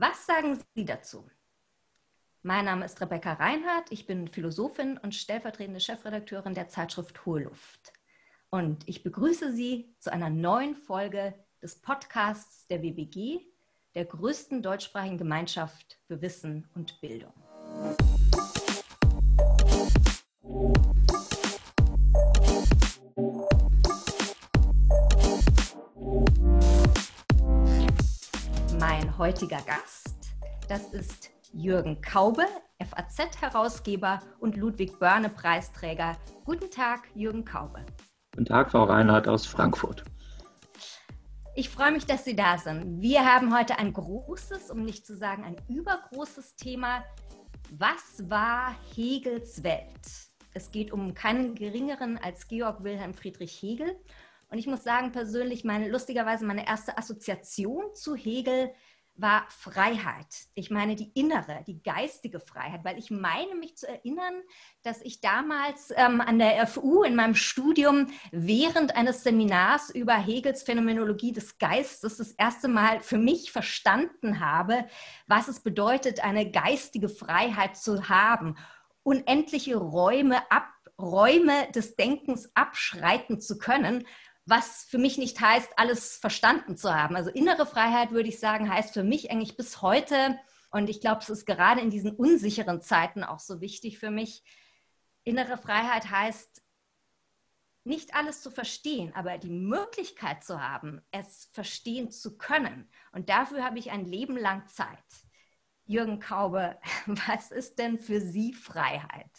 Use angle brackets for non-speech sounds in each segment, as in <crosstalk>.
Was sagen Sie dazu? Mein Name ist Rebecca Reinhardt, ich bin Philosophin und stellvertretende Chefredakteurin der Zeitschrift Hohe Luft. Und ich begrüße Sie zu einer neuen Folge des Podcasts der WBG, der größten deutschsprachigen Gemeinschaft für Wissen und Bildung. Mein heutiger Gast, das ist Jürgen Kaube, FAZ-Herausgeber und Ludwig Börne-Preisträger. Guten Tag, Jürgen Kaube. Guten Tag, Frau Reinhardt aus Frankfurt. Ich freue mich, dass Sie da sind. Wir haben heute ein großes, um nicht zu sagen ein übergroßes Thema. Was war Hegels Welt? Es geht um keinen geringeren als Georg Wilhelm Friedrich Hegel. Und ich muss sagen, persönlich, meine, lustigerweise meine erste Assoziation zu Hegel war Freiheit. Ich meine die innere, die geistige Freiheit, weil ich meine mich zu erinnern, dass ich damals ähm, an der FU in meinem Studium während eines Seminars über Hegels Phänomenologie des Geistes das erste Mal für mich verstanden habe, was es bedeutet, eine geistige Freiheit zu haben, unendliche Räume ab Räume des Denkens abschreiten zu können was für mich nicht heißt, alles verstanden zu haben. Also innere Freiheit, würde ich sagen, heißt für mich eigentlich bis heute, und ich glaube, es ist gerade in diesen unsicheren Zeiten auch so wichtig für mich, innere Freiheit heißt, nicht alles zu verstehen, aber die Möglichkeit zu haben, es verstehen zu können. Und dafür habe ich ein Leben lang Zeit. Jürgen Kaube, <laughs> was ist denn für Sie Freiheit?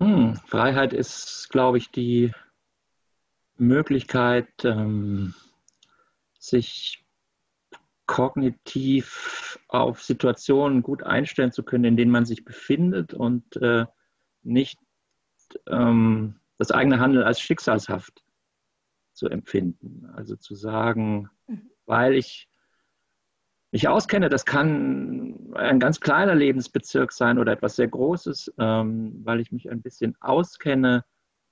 Hm, Freiheit ist, glaube ich, die Möglichkeit, ähm, sich kognitiv auf Situationen gut einstellen zu können, in denen man sich befindet und äh, nicht ähm, das eigene Handeln als schicksalshaft zu empfinden. Also zu sagen, mhm. weil ich mich auskenne, das kann ein ganz kleiner Lebensbezirk sein oder etwas sehr Großes, ähm, weil ich mich ein bisschen auskenne,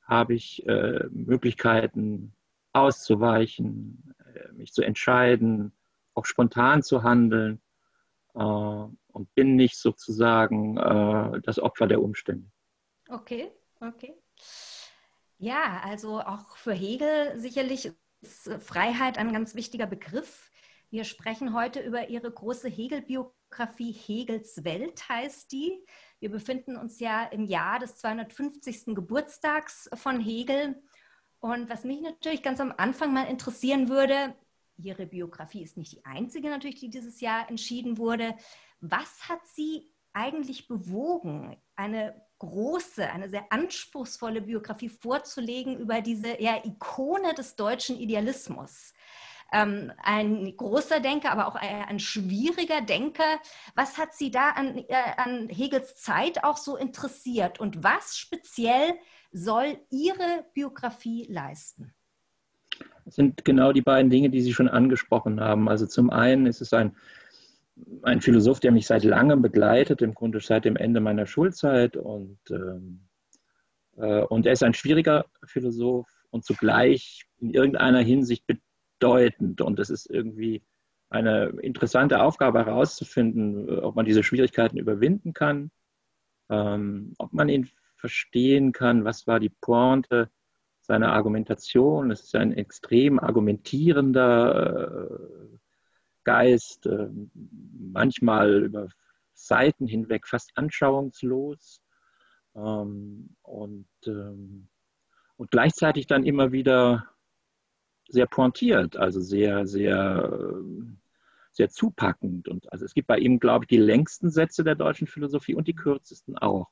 habe ich äh, Möglichkeiten auszuweichen, äh, mich zu entscheiden, auch spontan zu handeln äh, und bin nicht sozusagen äh, das Opfer der Umstände. Okay, okay. Ja, also auch für Hegel sicherlich ist Freiheit ein ganz wichtiger Begriff. Wir sprechen heute über Ihre große Hegel-Biografie Hegels Welt heißt die. Wir befinden uns ja im Jahr des 250. Geburtstags von Hegel. Und was mich natürlich ganz am Anfang mal interessieren würde, Ihre Biografie ist nicht die einzige natürlich, die dieses Jahr entschieden wurde. Was hat Sie eigentlich bewogen, eine große, eine sehr anspruchsvolle Biografie vorzulegen über diese ja, Ikone des deutschen Idealismus? Ähm, ein großer Denker, aber auch ein, schwieriger Denker. Was hat Sie da an, äh, an Hegels Zeit auch so interessiert und was speziell soll Ihre Biografie leisten? Das sind genau die beiden Dinge, die Sie schon angesprochen haben. Also zum einen ist es ein, ein Philosoph, der mich seit langem begleitet, im Grunde seit dem Ende meiner Schulzeit. Und, ähm, äh, und er ist ein schwieriger Philosoph und zugleich in irgendeiner Hinsicht bedeutend. Und es ist irgendwie eine interessante Aufgabe herauszufinden, ob man diese Schwierigkeiten überwinden kann, ähm, ob man ihn verstehen kann, was war die Pointe seiner Argumentation. Es ist ein extrem argumentierender äh, Geist, äh, manchmal über Seiten hinweg fast anschauungslos ähm, und, ähm, und gleichzeitig dann immer wieder sehr pointiert, also sehr, sehr, sehr zupackend. Und also es gibt bei ihm, glaube ich, die längsten Sätze der deutschen Philosophie und die kürzesten auch.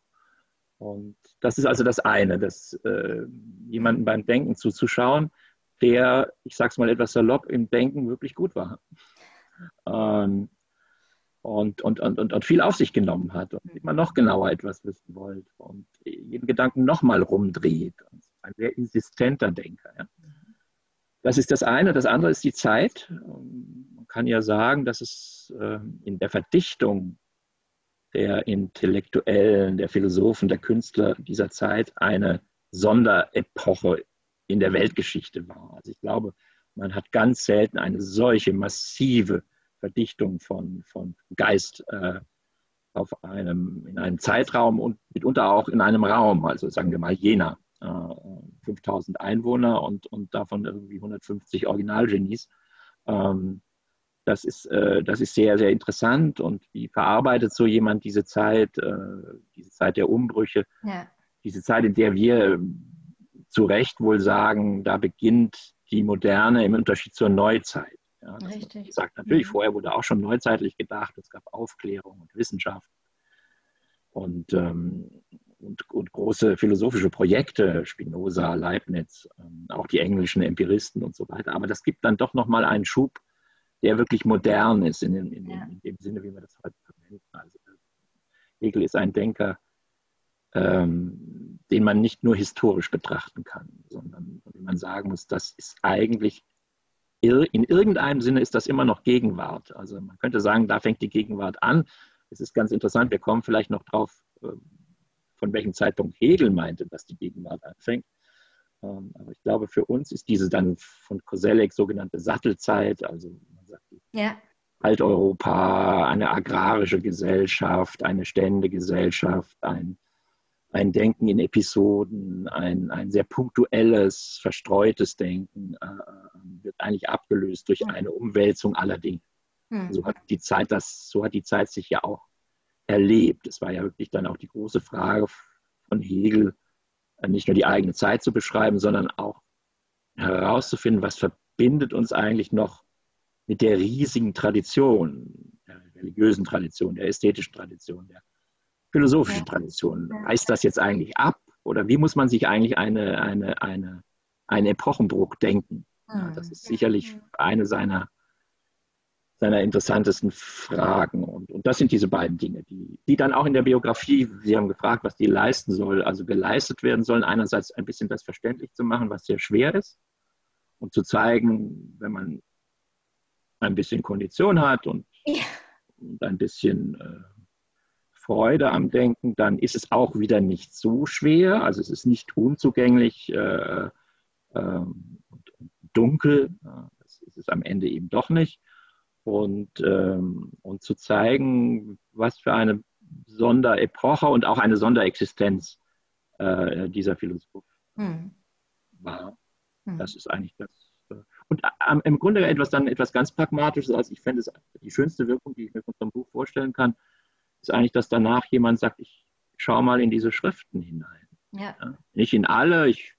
Und das ist also das eine, dass äh, jemanden beim Denken zuzuschauen, der, ich sage es mal etwas salopp, im Denken wirklich gut war. Ähm, und, und, und, und, viel auf sich genommen hat und immer noch genauer etwas wissen wollte und jeden Gedanken nochmal rumdreht. Ein sehr insistenter Denker. Ja. Das ist das eine. Das andere ist die Zeit. Man kann ja sagen, dass es ähm, in der Verdichtung der Intellektuellen, der Philosophen, der Künstler dieser Zeit eine Sonderepoche in der Weltgeschichte war. Also ich glaube, man hat ganz selten eine solche massive Verdichtung von, von Geist äh, auf einem, in einem Zeitraum und mitunter auch in einem Raum, also sagen wir mal Jena, 5000 Einwohner und, und davon irgendwie 150 Originalgenies. Ähm, das ist, äh, das ist sehr, sehr interessant und wie verarbeitet so jemand diese Zeit, äh, diese Zeit der Umbrüche, ja. diese Zeit, in der wir zu Recht wohl sagen, da beginnt die Moderne im Unterschied zur Neuzeit. Ja, Richtig. Sagt natürlich, mhm. vorher wurde auch schon neuzeitlich gedacht, es gab Aufklärung und Wissenschaft und, ähm, und, und, große philosophische Projekte, Spinoza, Leibniz, ähm, auch die englischen Empiristen und so weiter. Aber das gibt dann doch nochmal einen Schub, der wirklich modern ist in, in, in, in dem Sinne, wie wir das heute verwenden. Also Hegel ist ein Denker, ähm, den man nicht nur historisch betrachten kann, sondern wie man sagen muss, das ist eigentlich in irgendeinem Sinne ist das immer noch Gegenwart. Also man könnte sagen, da fängt die Gegenwart an. Es ist ganz interessant, wir kommen vielleicht noch drauf, ähm, von welchem Zeitpunkt Hegel meinte, dass die Gegenwart anfängt. Ähm, aber ich glaube, für uns ist diese dann von Koselleck sogenannte Sattelzeit, also man sagt ja. Alteuropa, eine agrarische Gesellschaft, eine Ständegesellschaft, ein, ein Denken in Episoden, ein, ein sehr punktuelles, verstreutes Denken äh, äh wird eigentlich abgelöst durch eine Umwälzung aller Dinge. Mhm. So hat die Zeit das, so hat die Zeit sich ja auch erlebt. Es war ja wirklich dann auch die große Frage von Hegel, äh, nicht nur die eigene Zeit zu beschreiben, sondern auch herauszufinden, was verbindet uns eigentlich noch mit der riesigen Tradition, der religiösen Tradition, der ästhetischen Tradition, der philosophischen Tradition. Reißt das jetzt eigentlich ab? Oder wie muss man sich eigentlich eine, eine, eine, einen Epochenbruch denken? Ja, das ist sicherlich eine seiner seiner interessantesten Fragen. Und, und das sind diese beiden Dinge, die, die dann auch in der Biografie, Sie haben gefragt, was die leisten soll, also geleistet werden sollen. Einerseits ein bisschen das verständlich zu machen, was sehr schwer ist und zu zeigen, wenn man ein bisschen Kondition hat und, ja. und ein bisschen äh, Freude am Denken, dann ist es auch wieder nicht so schwer. Also es ist nicht unzugänglich äh, äh, und, dunkel. Das ist es am Ende eben doch nicht und, ähm, und zu zeigen, was für eine Sonderepoche und auch eine Sonderexistenz äh, dieser Philosoph hm. war. Hm. Das ist eigentlich das. Äh, und äh, im Grunde etwas dann etwas ganz Pragmatisches, als ich fände es die schönste Wirkung, die ich mir von so einem Buch vorstellen kann, ist eigentlich, dass danach jemand sagt, ich schaue mal in diese Schriften hinein. Ja. Ja, nicht in alle, ich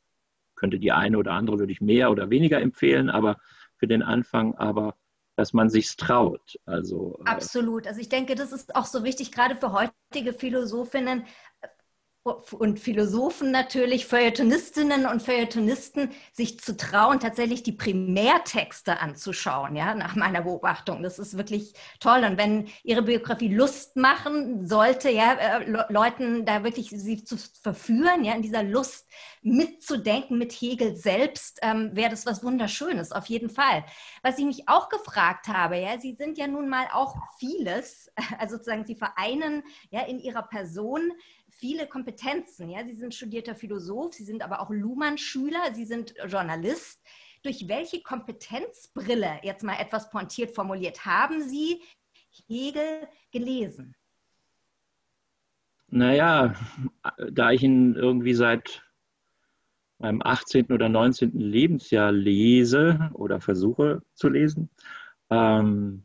könnte die eine oder andere würde ich mehr oder weniger empfehlen, aber für den Anfang, aber dass man sich traut. Also, äh, Absolut. Also ich denke, das ist auch so wichtig, gerade für heutige Philosophinnen, und Philosophen natürlich, Feuilletonistinnen und Feuilletonisten, sich zu trauen, tatsächlich die Primärtexte anzuschauen, ja, nach meiner Beobachtung. Das ist wirklich toll. Und wenn Ihre Biografie Lust machen sollte, ja, äh, Leuten da wirklich sie zu verführen, ja, in dieser Lust mitzudenken mit Hegel selbst, ähm, wäre das was Wunderschönes, auf jeden Fall. Was ich mich auch gefragt habe, ja, Sie sind ja nun mal auch vieles, <laughs> also sozusagen Sie vereinen ja in Ihrer Person viele Kompetenzen. Ja? Sie sind studierter Philosoph, Sie sind aber auch Luhmann-Schüler, Sie sind Journalist. Durch welche Kompetenzbrille, jetzt mal etwas pointiert formuliert, haben Sie Hegel gelesen? Naja, da ich ihn irgendwie seit meinem 18. oder 19. Lebensjahr lese oder versuche zu lesen, ähm,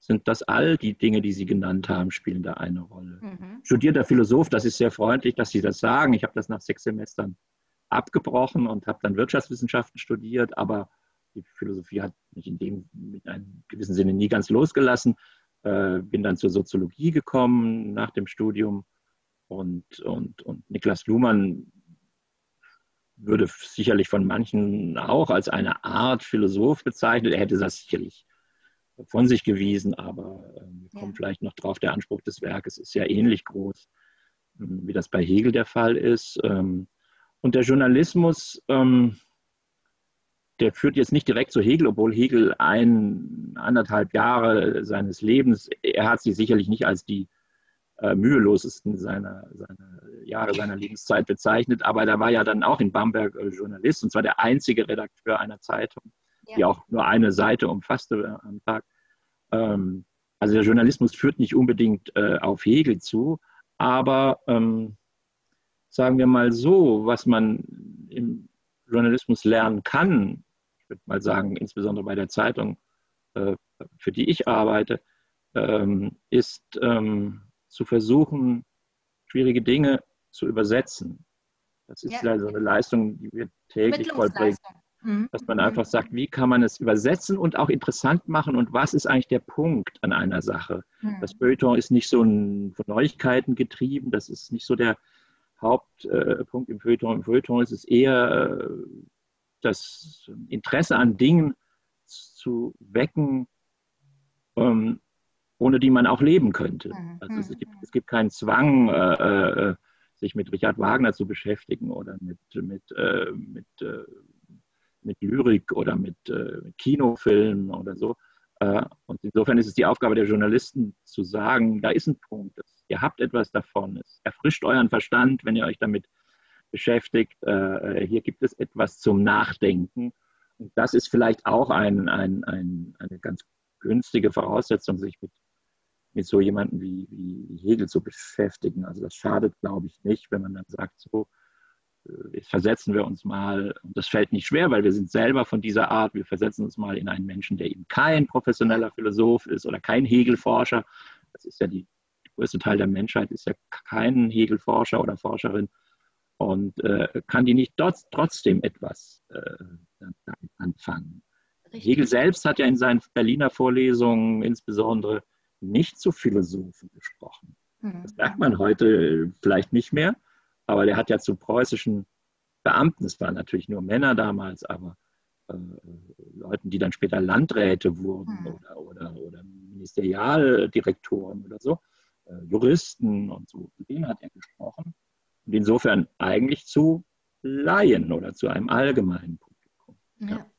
sind das all die Dinge, die Sie genannt haben, spielen da eine Rolle. Mhm. Studierter Philosoph, das ist sehr freundlich, dass Sie das sagen. Ich habe das nach sechs Semestern abgebrochen und habe dann Wirtschaftswissenschaften studiert, aber die Philosophie hat mich in dem mit einem gewissen Sinne nie ganz losgelassen. Äh, bin dann zur Soziologie gekommen nach dem Studium und, und, und Niklas Luhmann würde sicherlich von manchen auch als eine Art Philosoph bezeichnet. Er hätte das sicherlich von sich gewiesen, aber äh, wir kommen ja. vielleicht noch drauf, der Anspruch des Werkes ist ja ähnlich groß, äh, wie das bei Hegel der Fall ist. Ähm, und der Journalismus, ähm, der führt jetzt nicht direkt zu Hegel, obwohl Hegel ein, anderthalb Jahre seines Lebens, er hat sie sicherlich nicht als die äh, mühelosesten seiner, seiner, Jahre seiner Lebenszeit bezeichnet, aber da war ja dann auch in Bamberg äh, Journalist und zwar der einzige Redakteur einer Zeitung die auch nur eine Seite umfasste am Tag. Ähm, also der Journalismus führt nicht unbedingt äh, auf Hegel zu, aber ähm, sagen wir mal so, was man im Journalismus lernen kann, ich würde mal sagen, insbesondere bei der Zeitung, äh, für die ich arbeite, ähm, ist ähm, zu versuchen, schwierige Dinge zu übersetzen. Das ist ja. also eine Leistung, die wir täglich vollbringen. Mhm. Dass man einfach sagt, wie kann man es übersetzen und auch interessant machen und was ist eigentlich der Punkt an einer Sache. Mhm. Das Feuilleton ist nicht so ein, von Neuigkeiten getrieben, das ist nicht so der Hauptpunkt äh, im Feuilleton. Im Feuilleton ist es eher äh, das Interesse an Dingen zu wecken, ähm, ohne die man auch leben könnte. Mhm. Also es gibt, es gibt keinen Zwang, äh, sich mit Richard Wagner zu beschäftigen oder mit, mit, mit, mit Lyrik oder mit, äh, mit Kinofilmen oder so. Äh, und insofern ist es die Aufgabe der Journalisten zu sagen, da ist ein Punkt, ihr habt etwas davon, es erfrischt euren Verstand, wenn ihr euch damit beschäftigt. hier gibt es etwas zum Nachdenken. Und das ist vielleicht auch ein, ein, ein, eine ganz günstige Voraussetzung, sich mit mit so jemandem wie, wie Hegel zu beschäftigen. Also das schadet, glaube ich, nicht, wenn man dann sagt, so, äh, jetzt versetzen wir uns mal, und das fällt nicht schwer, weil wir sind selber von dieser Art, wir versetzen uns mal in einen Menschen, der eben kein professioneller Philosoph ist oder kein Hegel-Forscher. Das ist ja die, der größte Teil der Menschheit, ist ja kein Hegel-Forscher oder Forscherin und äh, kann die nicht dort, trotzdem etwas äh, damit anfangen. Richtig. Hegel selbst hat ja in seinen Berliner Vorlesungen insbesondere nicht zu Philosophen gesprochen. Mhm. Das merkt man heute vielleicht nicht mehr, aber der hat ja zu preußischen Beamten, es waren natürlich nur Männer damals, aber äh, Leuten, die dann später Landräte wurden mhm. oder, oder, oder Ministerialdirektoren oder so, äh, Juristen und so, mit denen hat er gesprochen. Und insofern eigentlich zu Laien oder zu einem allgemeinen Publikum. Ja. ja.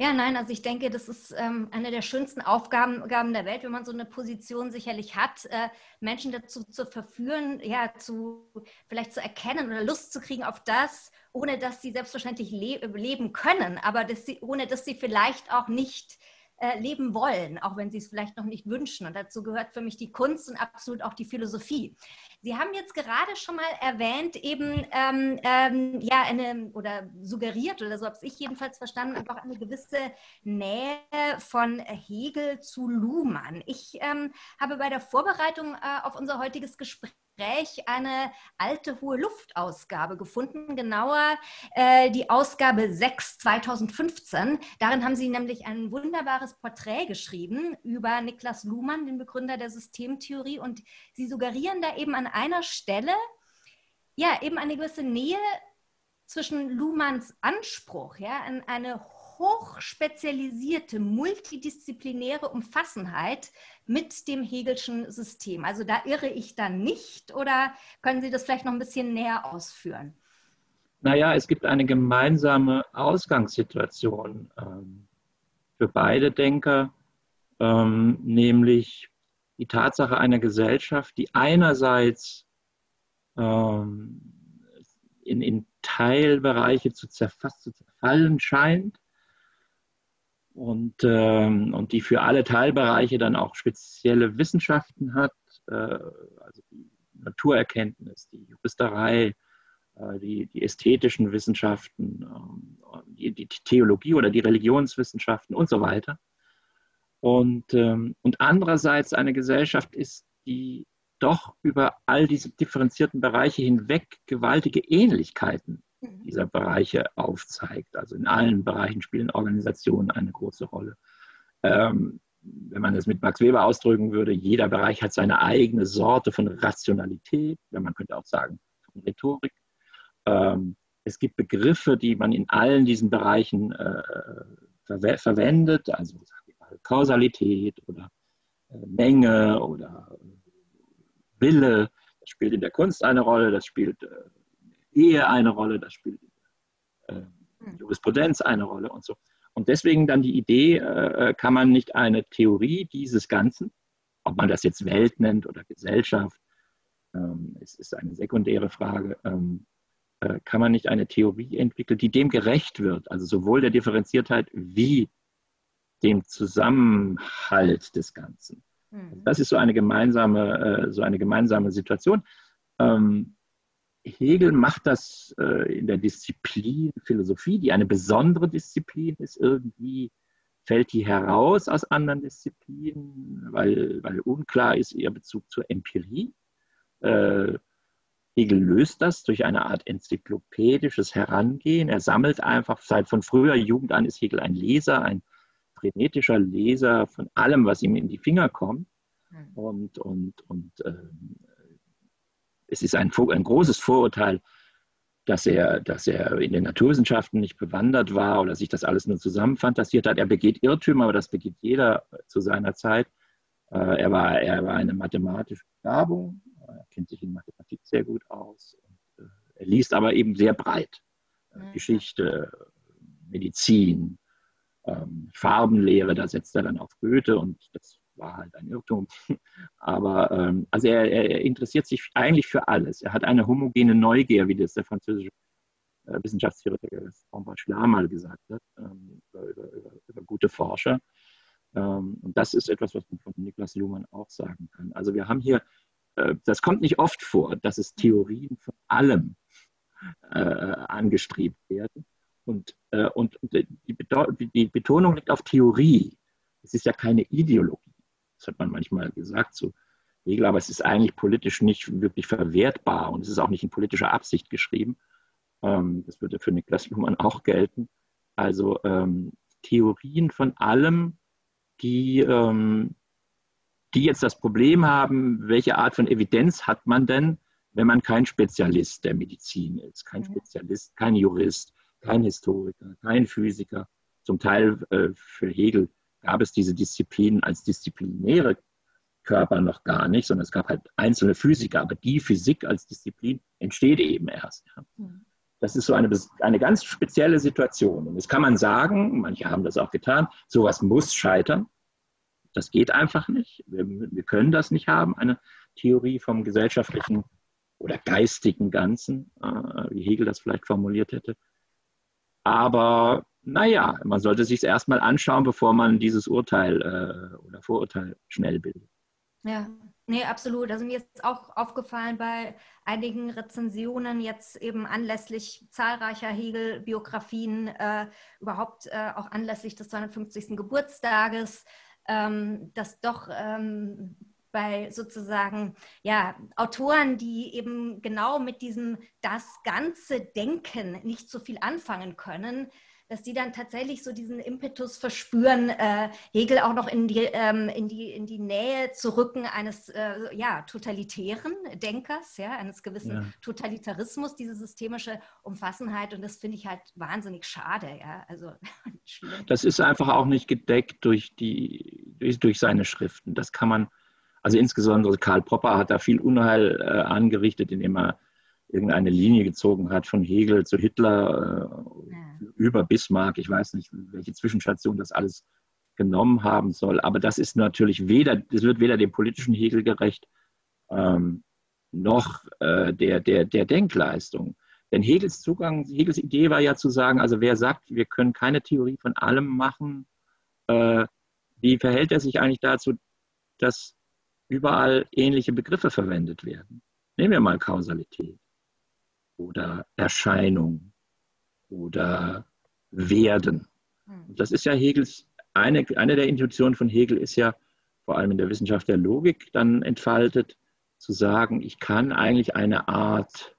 Ja, nein, also ich denke, das ist ähm, eine der schönsten Aufgaben der Welt, wenn man so eine Position sicherlich hat, äh, Menschen dazu zu verführen, ja, zu vielleicht zu erkennen oder Lust zu kriegen auf das, ohne dass sie selbstverständlich le leben können, aber dass sie, ohne dass sie vielleicht auch nicht äh, leben wollen, auch wenn sie es vielleicht noch nicht wünschen. Und dazu gehört für mich die Kunst und absolut auch die Philosophie. Sie haben jetzt gerade schon mal erwähnt, eben ähm, ähm, ja eine oder suggeriert oder so habe ich jedenfalls verstanden, einfach eine gewisse Nähe von Hegel zu Luhmann. Ich ähm, habe bei der Vorbereitung äh, auf unser heutiges Gespräch Gespräch eine alte hohe Luftausgabe gefunden, genauer äh, die Ausgabe 6 2015. Darin haben Sie nämlich ein wunderbares Porträt geschrieben über Niklas Luhmann, den Begründer der Systemtheorie. Und Sie suggerieren da eben an einer Stelle, ja, eben eine gewisse Nähe zwischen Luhmanns Anspruch, ja, an eine hochspezialisierte, multidisziplinäre Umfassenheit mit dem Hegelschen System. Also da irre ich dann nicht oder können Sie das vielleicht noch ein bisschen näher ausführen? Naja, es gibt eine gemeinsame Ausgangssituation ähm, für beide Denker, ähm, nämlich die Tatsache einer Gesellschaft, die einerseits ähm, in, in Teilbereiche zu, zerfasst, zu zerfallen scheint und, ähm, und die für alle Teilbereiche dann auch spezielle Wissenschaften hat, äh, also die Naturerkenntnis, die Juristerei, äh, die, die ästhetischen Wissenschaften, äh, die, die, Theologie oder die Religionswissenschaften und so weiter. Und, ähm, und andererseits eine Gesellschaft ist, die doch über all diese differenzierten Bereiche hinweg gewaltige Ähnlichkeiten. Dieser Bereiche aufzeigt. Also in allen Bereichen spielen Organisationen eine große Rolle. Ähm, wenn man es mit Max Weber ausdrücken würde, jeder Bereich hat seine eigene Sorte von Rationalität, man könnte auch sagen von Rhetorik. Ähm, es gibt Begriffe, die man in allen diesen Bereichen äh, ver verwendet, also Kausalität oder äh, Menge oder Wille. Das spielt in der Kunst eine Rolle, das spielt äh, Ehe eine Rolle, das spielt äh, Jurisprudenz eine Rolle und so. Und deswegen dann die Idee, äh, kann man nicht eine Theorie dieses Ganzen, ob man das jetzt Welt nennt oder Gesellschaft, ähm, es ist eine sekundäre Frage, ähm, äh, kann man nicht eine Theorie entwickeln, die dem gerecht wird, also sowohl der Differenziertheit wie dem Zusammenhalt des Ganzen. Mhm. Das ist so eine gemeinsame, äh, so eine gemeinsame Situation. Ähm, Hegel macht das äh, in der Disziplin Philosophie, die eine besondere Disziplin ist, irgendwie fällt die heraus aus anderen Disziplinen, weil, weil unklar ist ihr Bezug zur Empirie. Äh, Hegel löst das durch eine Art enzyklopädisches Herangehen. Er sammelt einfach, seit von früher Jugend an ist Hegel ein Leser, ein frenetischer Leser von allem, was ihm in die Finger kommt. Hm. Und, und, und äh, es ist ein, ein großes Vorurteil, dass er, dass er in den Naturwissenschaften nicht bewandert war oder sich das alles nur zusammenfantasiert hat. Er begeht Irrtümer, aber das begeht jeder zu seiner Zeit. Äh, er, war, er war eine mathematische Begabung, er kennt sich in Mathematik sehr gut aus. Und, äh, er liest aber eben sehr breit. Mhm. Geschichte, Medizin, ähm, Farbenlehre, da setzt er dann auf Goethe und das war halt ein Irrtum. <laughs> Aber ähm, also er, er, interessiert sich eigentlich für alles. Er hat eine homogene Neugier, wie das der französische äh, Wissenschaftstheoretiker Jean Bachelard mal gesagt hat, ähm, über, über, über, über, gute Forscher. Ähm, und das ist etwas, was man von Niklas Luhmann auch sagen kann. Also wir haben hier, äh, das kommt nicht oft vor, dass es Theorien von allem äh, angestrebt werden. Und, äh, und die, die Betonung liegt auf Theorie. Es ist ja keine Ideologie. Das hat man manchmal gesagt zu Hegel, aber es ist eigentlich politisch nicht wirklich verwertbar und es ist auch nicht in politischer Absicht geschrieben. Ähm, das würde für Niklas Luhmann <laughs> auch gelten. Also ähm, Theorien von allem, die, ähm, die jetzt das Problem haben, welche Art von Evidenz hat man denn, wenn man kein Spezialist der Medizin ist, kein Spezialist, kein Jurist, kein Historiker, kein Physiker, zum Teil äh, für Hegel gab es diese Disziplinen als disziplinäre Körper noch gar nicht, sondern es gab halt einzelne Physiker. Aber die Physik als Disziplin entsteht eben erst. Ja. Hm. Das ist so eine, eine ganz spezielle Situation. Und das kann man sagen, manche haben das auch getan, sowas muss scheitern. Das geht einfach nicht. Wir, wir können das nicht haben, eine Theorie vom gesellschaftlichen oder geistigen Ganzen, äh, wie Hegel das vielleicht formuliert hätte. Aber naja, man sollte sich es erstmal anschauen, bevor man dieses Urteil äh, oder Vorurteil schnell bildet. Ja, nee, absolut. Also mir ist auch aufgefallen bei einigen Rezensionen jetzt eben anlässlich zahlreicher Hegel-Biografien, äh, überhaupt äh, auch anlässlich des 250. Geburtstages, ähm, dass doch ähm, bei sozusagen ja, Autoren, die eben genau mit diesem das ganze Denken nicht so viel anfangen können, dass die dann tatsächlich so diesen Impetus verspüren, äh, Hegel auch noch in die, ähm, in, die, in die Nähe zu rücken eines äh, ja, totalitären Denkers, ja, eines gewissen ja. Totalitarismus, diese systemische Umfassenheit. Und das finde ich halt wahnsinnig schade. Ja? Also, <laughs> das ist einfach auch nicht gedeckt durch, die, durch, durch seine Schriften. Das kann man, also insbesondere Karl Popper hat da viel Unheil äh, angerichtet, indem er irgendeine Linie gezogen hat von Hegel zu Hitler äh, ja. Über Bismarck. Ich weiß nicht, welche Zwischenstation das alles genommen haben soll. Aber das ist natürlich weder, das wird weder dem politischen Hegel gerecht, ähm, noch äh, der, der, der Denkleistung. Denn Hegels Zugang, Hegels Idee war ja zu sagen, also wer sagt, wir können keine Theorie von allem machen, äh, wie verhält er sich eigentlich dazu, dass überall ähnliche Begriffe verwendet werden? Nehmen wir mal Kausalität oder Erscheinung oder Werden. Hm. Das ist ja Hegels, eine, eine der Intuitionen von Hegel ist ja vor allem in der Wissenschaft der Logik dann entfaltet, zu sagen, ich kann eigentlich eine Art,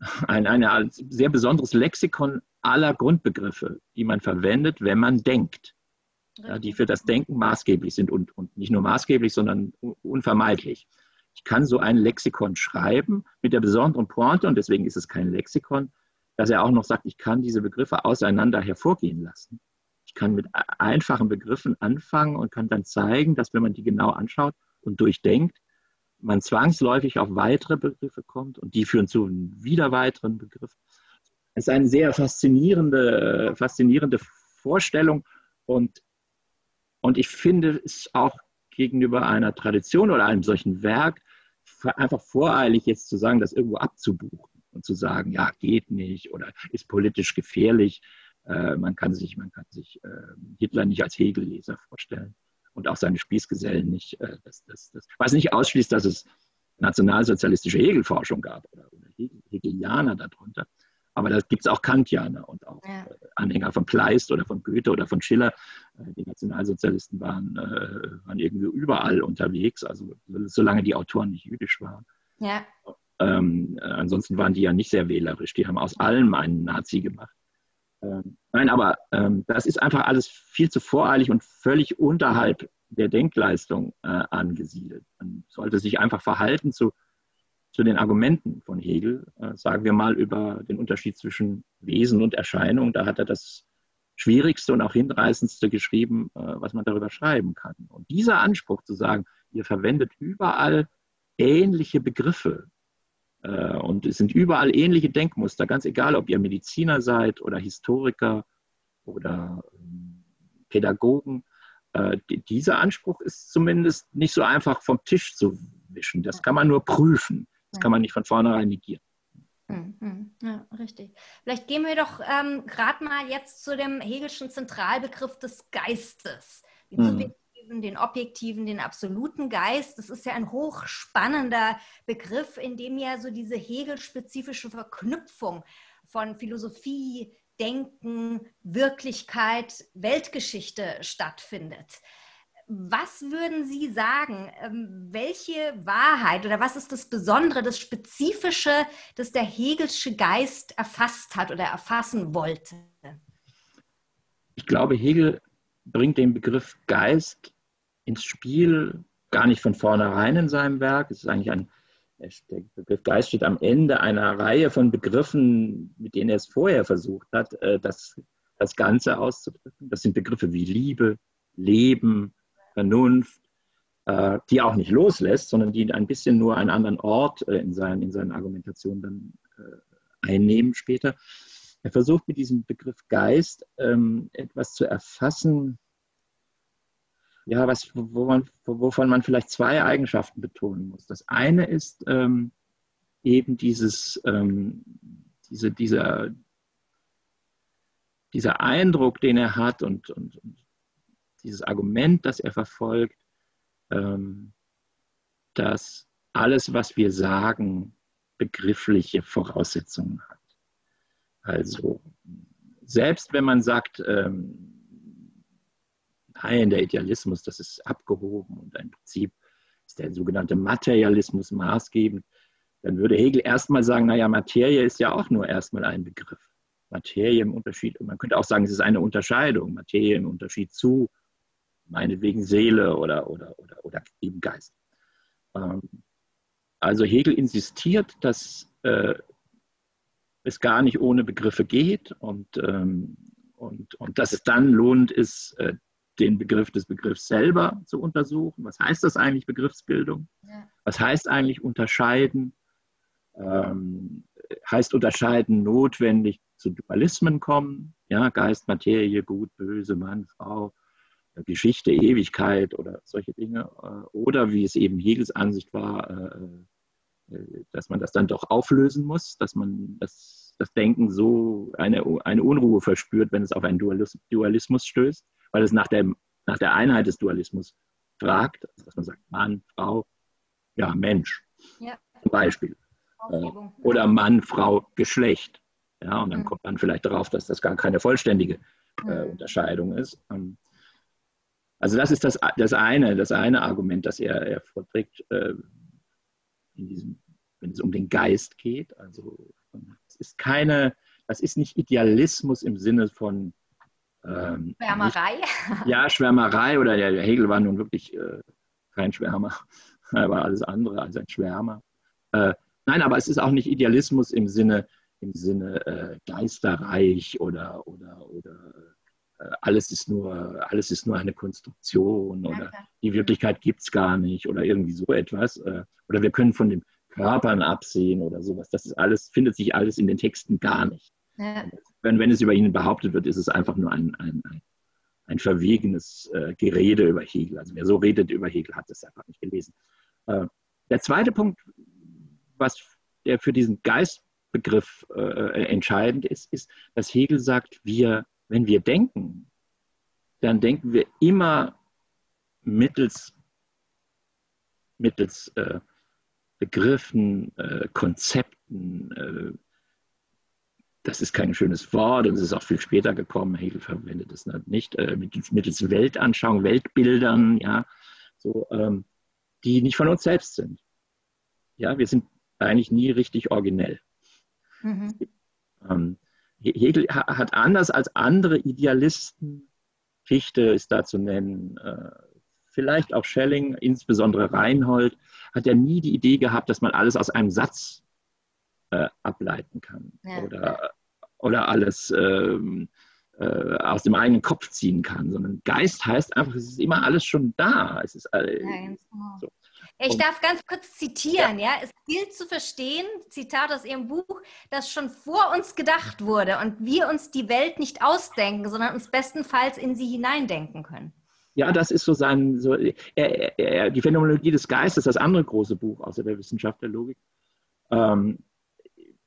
<laughs> ein, eine sehr besonderes Lexikon aller Grundbegriffe, die man verwendet, wenn man denkt, ja, die für das Denken maßgeblich sind und, und nicht nur maßgeblich, sondern unvermeidlich. Ich kann so ein Lexikon schreiben mit der besonderen Pointe, und deswegen ist es kein Lexikon, dass er auch noch sagt, ich kann diese Begriffe auseinander hervorgehen lassen. Ich kann mit einfachen Begriffen anfangen und kann dann zeigen, dass wenn man die genau anschaut und durchdenkt, man zwangsläufig auf weitere Begriffe kommt und die führen zu wieder weiteren Begriffen. Es ist eine sehr faszinierende, faszinierende Vorstellung und, und ich finde es auch gegenüber einer Tradition oder einem solchen Werk einfach voreilig jetzt zu sagen, das irgendwo abzubuchen und zu sagen, ja, geht nicht oder ist politisch gefährlich. Äh, man kann sich, man kann sich äh, Hitler nicht als Hegelleser vorstellen und auch seine Spießgesellen nicht. Äh, das, das, das, was nicht ausschließt, dass es nationalsozialistische Hegelforschung gab oder, oder Hegelianer darunter. Aber da gibt es auch Kantianer und auch ja. Äh, Anhänger von Kleist oder von Goethe oder von Schiller. Äh, die Nationalsozialisten waren, waren irgendwie überall unterwegs, also solange die Autoren nicht jüdisch waren. Ja. Ähm, ansonsten waren die ja nicht sehr wählerisch. Die haben aus allem einen Nazi gemacht. Ähm, nein, aber ähm, das ist einfach alles viel zu voreilig und völlig unterhalb der Denkleistung äh, angesiedelt. Man sollte sich einfach verhalten zu, zu den Argumenten von Hegel. Äh, sagen wir mal über den Unterschied zwischen Wesen und Erscheinung. Da hat er das Schwierigste und auch Hinreißendste geschrieben, äh, was man darüber schreiben kann. Und dieser Anspruch zu sagen, ihr verwendet überall ähnliche Begriffe, und es sind überall ähnliche Denkmuster, ganz egal, ob ihr Mediziner seid oder Historiker oder ähm, Pädagogen. Äh, dieser Anspruch ist zumindest nicht so einfach vom Tisch zu wischen. Das kann man nur prüfen. Das kann man nicht von vornherein negieren. Hm, hm. Ja, richtig. Vielleicht gehen wir doch ähm, gerade mal jetzt zu dem Hegelschen Zentralbegriff des Geistes. Die mhm den objektiven, den absoluten Geist. Das ist ja ein hochspannender Begriff, in dem ja so diese Hegel-spezifische Verknüpfung von Philosophie, Denken, Wirklichkeit, Weltgeschichte stattfindet. Was würden Sie sagen? Ähm, welche Wahrheit oder was ist das Besondere, das Spezifische, das der Hegelsche Geist erfasst hat oder erfassen wollte? Ich glaube, Hegel bringt den Begriff Geist ins Spiel, gar nicht von vornherein in seinem Werk. Es ist eigentlich ein, der Begriff Geist steht am Ende einer Reihe von Begriffen, mit denen er es vorher versucht hat, äh, das, das Ganze auszudrücken. Das sind Begriffe wie Liebe, Leben, Vernunft, äh, die er auch nicht loslässt, sondern die ein bisschen nur einen anderen Ort äh, in seinen, in seinen Argumentationen dann einnehmen später. Er versucht mit diesem Begriff Geist ähm, etwas zu erfassen, ja, was, wo man, wovon man vielleicht zwei Eigenschaften betonen muss. Das eine ist ähm, eben dieses, ähm, diese, dieser, dieser Eindruck, den er hat und, und, und dieses Argument, das er verfolgt, ähm, dass alles, was wir sagen, begriffliche Voraussetzungen hat. Also selbst wenn man sagt, ähm, nein, der Idealismus, das ist abgehoben und im Prinzip ist der sogenannte Materialismus maßgebend, dann würde Hegel erstmal sagen, naja, Materie ist ja auch nur erstmal ein Begriff. Materie im Unterschied, man könnte auch sagen, es ist eine Unterscheidung, Materie im Unterschied zu, meinetwegen Seele oder, oder, oder, oder eben Geist. Ähm, also Hegel insistiert, dass äh, es gar nicht ohne Begriffe geht und, ähm, und, und dass es dann lohnt ist, äh, den Begriff des Begriffs selber zu untersuchen. Was heißt das eigentlich, Begriffsbildung? Ja. Was heißt eigentlich unterscheiden? Ähm, heißt unterscheiden notwendig zu Dualismen kommen? Ja, Geist, Materie, Gut, Böse, Mann, Frau, Geschichte, Ewigkeit oder solche Dinge. Äh, oder wie es eben Hegels Ansicht war, äh, dass man das dann doch auflösen muss, dass man das, das Denken so eine, eine Unruhe verspürt, wenn es auf einen Dualismus stößt, weil es nach der, nach der Einheit des Dualismus fragt, also dass man sagt, Mann, Frau, ja, Mensch, ja. zum Beispiel. Äh, oder Mann, Frau, Geschlecht. Ja, und dann mhm. kommt man vielleicht darauf, dass das gar keine vollständige äh, mhm. Unterscheidung ist. Ähm, also das ist das, das eine, das eine Argument, das er, er vorträgt, äh, in diesem, wenn es um den Geist geht. Also es ist keine, das ist nicht Idealismus im Sinne von ähm, Schwärmerei. Nicht, ja, Schwärmerei oder der, der, Hegel war nun wirklich äh, kein Schwärmer, <laughs> er war alles andere als ein Schwärmer. Äh, nein, aber es ist auch nicht Idealismus im Sinne, im Sinne äh, geisterreich oder, oder, oder äh, alles ist nur, alles ist nur eine Konstruktion oder ja, die Wirklichkeit gibt es gar nicht oder irgendwie so etwas. Äh, oder wir können von den Körpern absehen oder sowas. Das ist alles, findet sich alles in den Texten gar nicht. Ja. Wenn, wenn es über ihn behauptet wird, ist es einfach nur ein, ein, ein, ein verwegenes äh, Gerede über Hegel. Also wer so redet über Hegel, hat es einfach nicht gelesen. Äh, der zweite Punkt, was der für diesen Geistbegriff äh, entscheidend ist, ist, dass Hegel sagt, wir wenn wir denken, dann denken wir immer mittels, mittels äh, Begriffen, äh, Konzepten. Äh, das ist kein schönes Wort und es ist auch viel später gekommen. Hegel verwendet es nicht äh, mittels, Weltanschauung, Weltbildern, ja, so, ähm, die nicht von uns selbst sind. Ja, wir sind eigentlich nie richtig originell. Mhm. Ähm, Hegel hat anders als andere Idealisten, Fichte ist da zu nennen, äh, vielleicht auch Schelling, insbesondere Reinhold, hat er nie die Idee gehabt, dass man alles aus einem Satz äh, ableiten kann ja. oder, oder alles ähm, äh, aus dem eigenen Kopf ziehen kann, sondern Geist heißt einfach, es ist immer alles schon da. Es ist, äh, ja, genau. so. Ich darf ganz kurz zitieren, ja. ja. Es gilt zu verstehen, Zitat aus Ihrem Buch, dass schon vor uns gedacht wurde und wir uns die Welt nicht ausdenken, sondern uns bestenfalls in sie hineindenken können. Ja, das ist so sein, so, er, er, die Phänomenologie des Geistes, das andere große Buch außer der Wissenschaft der Logik, ähm,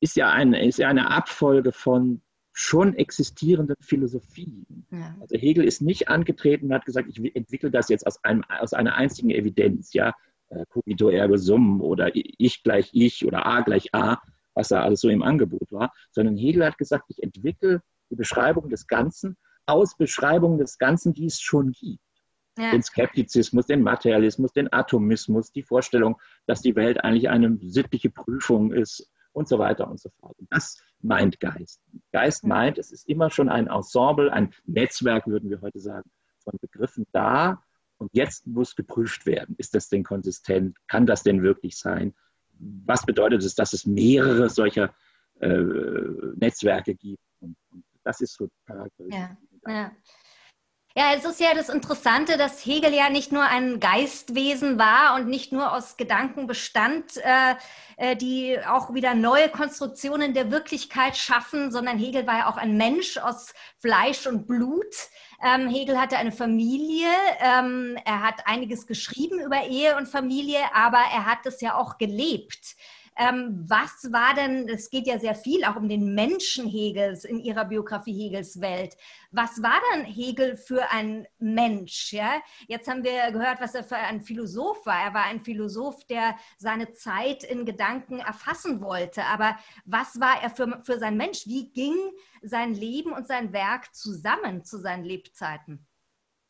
ist, ja eine, ist ja eine Abfolge von schon existierenden Philosophien. Ja. Also Hegel ist nicht angetreten und hat gesagt, ich entwickle das jetzt aus, einem, aus einer einzigen Evidenz, ja, äh, cogito ergo sum oder ich gleich ich oder a gleich a, was da alles so im Angebot war, sondern Hegel hat gesagt, ich entwickle die Beschreibung des Ganzen aus Beschreibungen des Ganzen, die es schon gibt. Ja. Den Skeptizismus, den Materialismus, den Atomismus, die Vorstellung, dass die Welt eigentlich eine sittliche Prüfung ist und so weiter und so fort. Und das meint Geist. Geist meint, es ist immer schon ein Ensemble, ein Netzwerk, würden wir heute sagen, von Begriffen da. Und jetzt muss geprüft werden. Ist das denn konsistent? Kann das denn wirklich sein? Was bedeutet es, dass es mehrere solcher äh, Netzwerke gibt? Und, und, das ist so charakteristisch. Ja, ja. Ja, es ist ja das Interessante, dass Hegel ja nicht nur ein Geistwesen war und nicht nur aus Gedanken bestand, äh, äh, die auch wieder neue Konstruktionen der Wirklichkeit schaffen, sondern Hegel war ja auch ein Mensch aus Fleisch und Blut. Ähm, Hegel hatte eine Familie, ähm, er hat einiges geschrieben über Ehe und Familie, aber er hat es ja auch gelebt. Ähm, was war denn, es geht ja sehr viel auch um den Menschen Hegels in ihrer Biografie Hegels Welt. Was war denn Hegel für ein Mensch? Ja? Jetzt haben wir gehört, was er für ein Philosoph war. Er war ein Philosoph, der seine Zeit in Gedanken erfassen wollte. Aber was war er für, für sein Mensch? Wie ging sein Leben und sein Werk zusammen zu seinen Lebzeiten?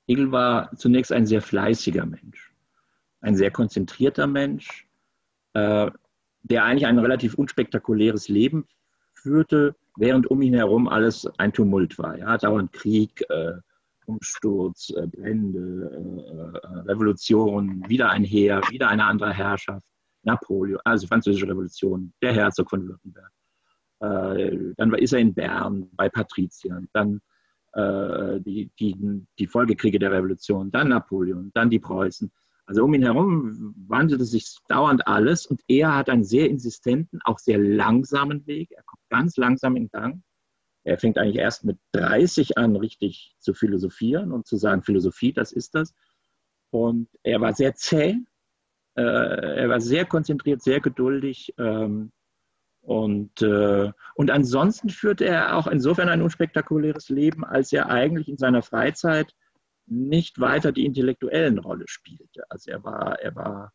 Hegel war zunächst ein sehr fleißiger Mensch, ein sehr konzentrierter Mensch, äh, der eigentlich ein relativ unspektakuläres Leben führte, während um ihn herum alles ein Tumult war. Ja, dauernd Krieg, äh, Umsturz, äh, Brände, äh, äh Revolution, wieder ein Heer, wieder eine andere Herrschaft, Napoleon, also Französische Revolution, der Herzog von Württemberg. Äh, dann ist er in Bern bei Patriziern, dann äh, die, die, die Folgekriege der Revolution, dann Napoleon, dann die Preußen. Also um ihn herum wandelte sich dauernd alles und er hat einen sehr insistenten, auch sehr langsamen Weg. Er kommt ganz langsam in Gang. Er fängt eigentlich erst mit 30 an, richtig zu philosophieren und zu sagen, Philosophie, das ist das. Und er war sehr zäh, äh, er war sehr konzentriert, sehr geduldig. Ähm, und, äh, und ansonsten führte er auch insofern ein unspektakuläres Leben, als er eigentlich in seiner Freizeit nicht weiter die intellektuellen Rolle spielte. Also er war, er war,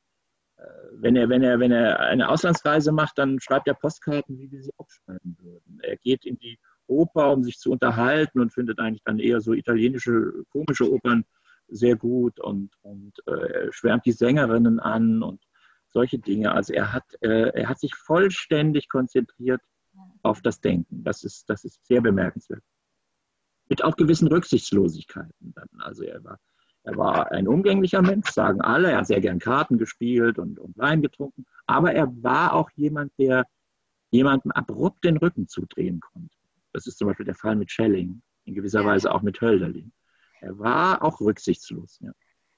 äh, wenn er, wenn er, wenn er eine Auslandsreise macht, dann schreibt er Postkarten, wie wir sie aufschreiben würden. Er geht in die Oper, um sich zu unterhalten und findet eigentlich dann eher so italienische, komische Opern sehr gut und, und äh, schwärmt die Sängerinnen an und solche Dinge. Also er hat, äh, er hat sich vollständig konzentriert auf das Denken. Das ist, das ist sehr bemerkenswert mit auch gewissen Rücksichtslosigkeiten. Dann. Also er war, er war ein umgänglicher Mensch, sagen alle. Er hat sehr gern Karten gespielt und, und Wein getrunken. Aber er war auch jemand, der jemandem abrupt den Rücken zudrehen konnte. Das ist zum Beispiel der Fall mit Schelling, in gewisser. Weise auch mit Hölderlin. Er war auch rücksichtslos. Ja.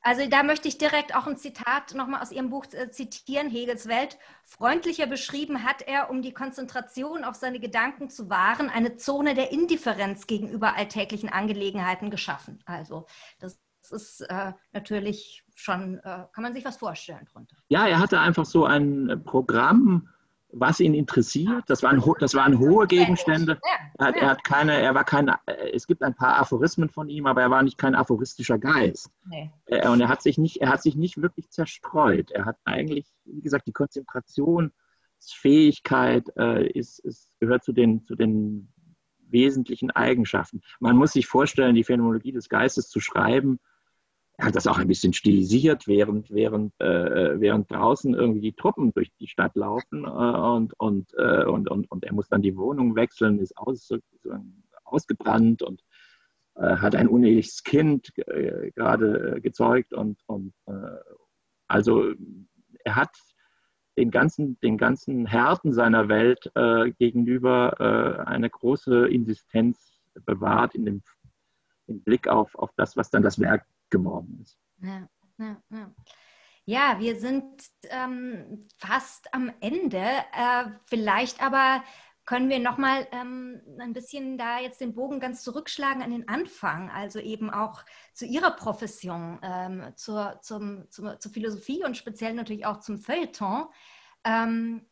Also da möchte ich direkt auch ein Zitat nochmal aus Ihrem Buch äh, zitieren, Hegels Welt. Freundlicher beschrieben hat er, um die Konzentration auf seine Gedanken zu wahren, eine Zone der Indifferenz gegenüber alltäglichen Angelegenheiten geschaffen. Also das ist äh, natürlich schon, äh, kann man sich was vorstellen drunter. Ja, er hatte einfach so ein Programm, was ihn interessiert. Das waren, das waren hohe Gegenstände. Er, hat, er hat keine, er war keine, es gibt ein paar Aphorismen von ihm, aber er war nicht kein aphoristischer Geist. Nee. Und er hat sich nicht, er hat sich nicht wirklich zerstreut. Er hat eigentlich, wie gesagt, die Konzentrationsfähigkeit äh, ist, ist, gehört zu den, zu den wesentlichen Eigenschaften. Man muss sich vorstellen, die Phänomenologie des Geistes zu schreiben, hat das auch ein bisschen stilisiert, während, während, äh, während draußen irgendwie die Truppen durch die Stadt laufen äh, und, und, äh, und, und, und er muss dann die Wohnung wechseln, ist aus, ausgebrannt und äh, hat ein uneheliches Kind äh, gerade gezeugt und, und äh, also er hat den ganzen, den ganzen Härten seiner Welt gegenüber eine große Insistenz bewahrt in dem, im Blick auf, auf das, was dann das Werk geworden ist. Ja, ja, ja. ja wir sind ähm, fast am Ende. Äh, vielleicht aber können wir noch mal ähm, ein bisschen da jetzt den Bogen ganz zurückschlagen an den Anfang, also eben auch zu Ihrer Profession, ähm, zur, zum, zum, zur Philosophie und speziell natürlich auch zum Feuilleton. Ähm,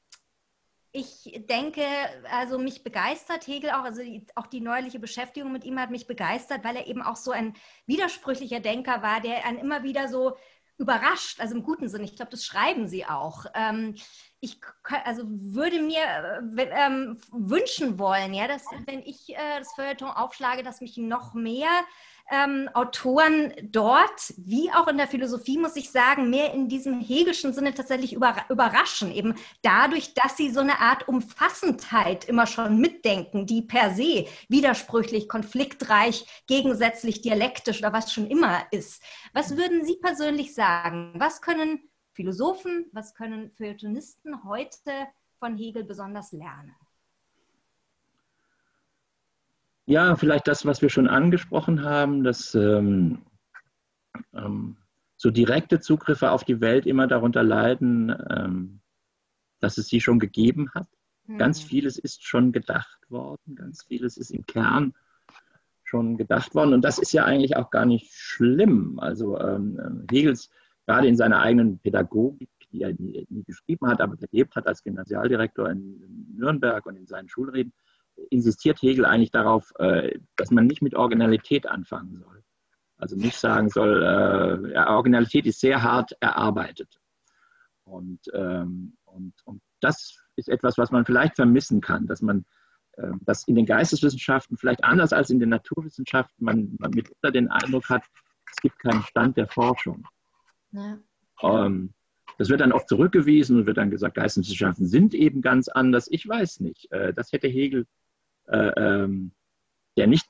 ich denke, also mich begeistert Hegel auch, also die, auch die neuliche Beschäftigung mit ihm hat mich begeistert, weil er eben auch so ein widersprüchlicher Denker war, der einen immer wieder so überrascht, also im guten Sinne. Ich glaube, das schreiben Sie auch. Ähm, ich also würde mir äh, ähm, wünschen wollen, ja, dass wenn ich äh, das Feuilleton aufschlage, dass mich noch mehr ähm, Autoren dort, wie auch in der Philosophie, muss ich sagen, mehr in diesem hegelischen Sinne tatsächlich über, überraschen. Eben dadurch, dass sie so eine Art Umfassendheit immer schon mitdenken, die per se widersprüchlich, konfliktreich, gegensätzlich, dialektisch oder was schon immer ist. Was würden Sie persönlich sagen? Was können Philosophen, was können Feuilletonisten heute von Hegel besonders lernen? Ja, vielleicht das, was wir schon angesprochen haben, dass ähm, ähm, so direkte Zugriffe auf die Welt immer darunter leiden, ähm, dass es sie schon gegeben hat. Mhm. Ganz vieles ist schon gedacht worden, ganz vieles ist im Kern schon gedacht worden. Und das ist ja eigentlich auch gar nicht schlimm. Also ähm, Hegels, gerade in seiner eigenen Pädagogik, die er nie, nie geschrieben hat, aber gelebt hat als Gymnasialdirektor in Nürnberg und in seinen Schulreden, insistiert Hegel eigentlich darauf, äh, dass man nicht mit Originalität anfangen soll. Also nicht sagen soll, äh, ja, Originalität ist sehr hart erarbeitet. Und, ähm, und, und das ist etwas, was man vielleicht vermissen kann, dass man äh, dass in den Geisteswissenschaften vielleicht anders als in den Naturwissenschaften man, man mitunter den Eindruck hat, es gibt keinen Stand der Forschung. Ja. Ähm, das wird dann oft zurückgewiesen und wird dann gesagt, Geisteswissenschaften sind eben ganz anders. Ich weiß nicht. Äh, das hätte Hegel ähm, der nicht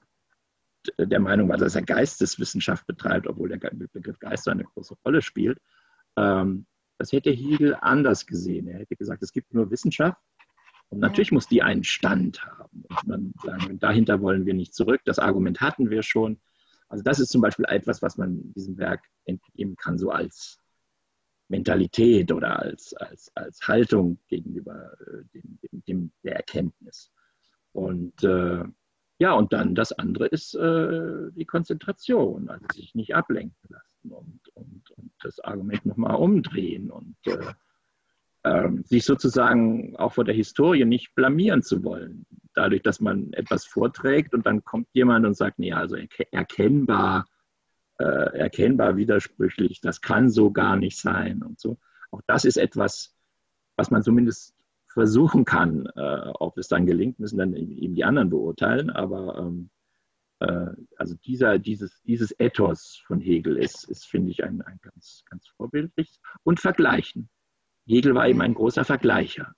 der Meinung war, dass er Geisteswissenschaft betreibt, obwohl der Begriff Geist eine große Rolle spielt. Ähm, das hätte Hegel anders gesehen. Er hätte gesagt, es gibt nur Wissenschaft und natürlich muss die einen Stand haben. Und man sagen, dahinter wollen wir nicht zurück. Das Argument hatten wir schon. Also das ist zum Beispiel etwas, was man diesem Werk entgeben kann, so als Mentalität oder als, als, als Haltung gegenüber äh, dem, dem, dem, der Erkenntnis. Und äh, ja, und dann das andere ist äh, die Konzentration, also sich nicht ablenken lassen und, und, und das Argument nochmal umdrehen und äh, ähm, sich sozusagen auch vor der Historie nicht blamieren zu wollen. Dadurch, dass man etwas vorträgt und dann kommt jemand und sagt, nee, also erkennbar, äh, erkennbar widersprüchlich, das kann so gar nicht sein und so. Auch das ist etwas, was man zumindest versuchen kann. Äh, ob es dann gelingt, müssen dann eben die anderen beurteilen. Aber ähm, äh, also dieser, dieses, dieses Ethos von Hegel ist, ist finde ich, ein, ein ganz, ganz vorbildliches. Und vergleichen. Hegel war eben ein großer Vergleicher.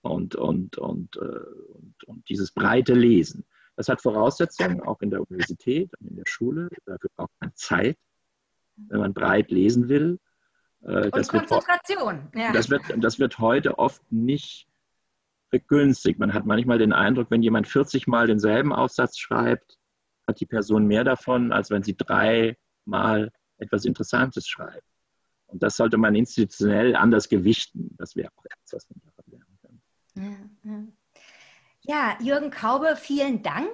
Und, und, und, äh, und, und dieses breite Lesen. Das hat Voraussetzungen, auch in der Universität und in der Schule. Dafür braucht man Zeit, wenn man breit lesen will. Äh, und Konzentration. Wird, ja. das, wird, das wird heute oft nicht begünstigt. Man hat manchmal den Eindruck, wenn jemand 40 Mal denselben Aufsatz schreibt, hat die Person mehr davon, als wenn sie dreimal etwas Interessantes schreibt. Und das sollte man institutionell anders gewichten. Das wäre auch etwas, was man daran lernen kann. Ja, Jürgen Kaube, vielen Dank.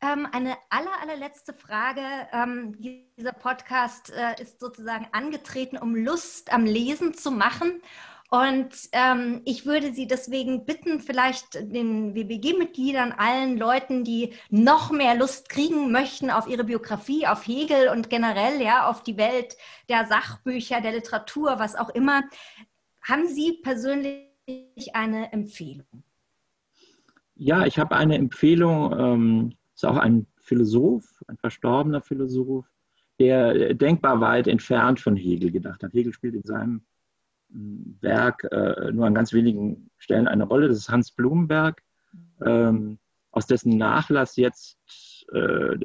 Ähm, eine aller, allerletzte Frage. Ähm, dieser Podcast äh, ist sozusagen angetreten, um Lust am Lesen zu machen. Und ähm, ich würde Sie deswegen bitten, vielleicht den WBG-Mitgliedern, allen Leuten, die noch mehr Lust kriegen möchten auf ihre Biografie, auf Hegel und generell ja auf die Welt der Sachbücher, der Literatur, was auch immer, haben Sie persönlich eine Empfehlung? Ja, ich habe eine Empfehlung. Ähm, ist auch ein Philosoph, ein verstorbener Philosoph, der denkbar weit entfernt von Hegel gedacht hat. Hegel spielt in seinem Werk äh, nur an ganz wenigen Stellen eine Rolle. Das ist Hans Blumenberg, ähm, aus dessen Nachlass jetzt äh,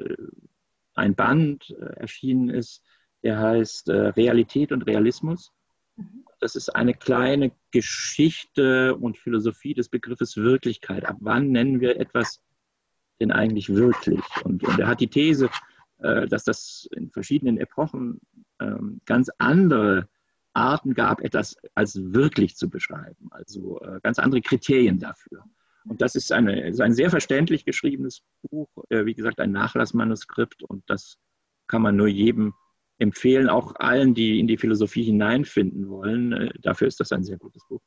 ein Band äh, erschienen ist, der heißt äh, Realität und Realismus. Mhm. Das ist eine kleine Geschichte und Philosophie des Begriffes Wirklichkeit. Ab wann nennen wir etwas denn eigentlich wirklich? Und, und er hat die These, äh, dass das in verschiedenen Epochen ähm, ganz andere Arten gab, etwas als wirklich zu beschreiben, also äh, ganz andere Kriterien dafür. Und das ist, eine, ist ein sehr verständlich geschriebenes Buch, äh, wie gesagt, ein Nachlassmanuskript und das kann man nur jedem empfehlen, auch allen, die in die Philosophie hineinfinden wollen. Äh, dafür ist das ein sehr gutes Buch.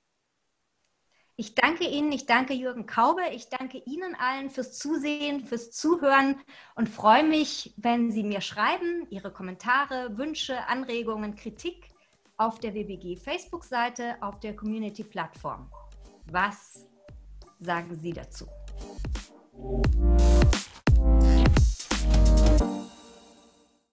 Ich danke Ihnen, ich danke Jürgen Kaube, ich danke Ihnen allen fürs Zusehen, fürs Zuhören und freue mich, wenn Sie mir schreiben, Ihre Kommentare, Wünsche, Anregungen, Kritik auf der WBG Facebook-Seite, auf der Community-Plattform. Was sagen Sie dazu?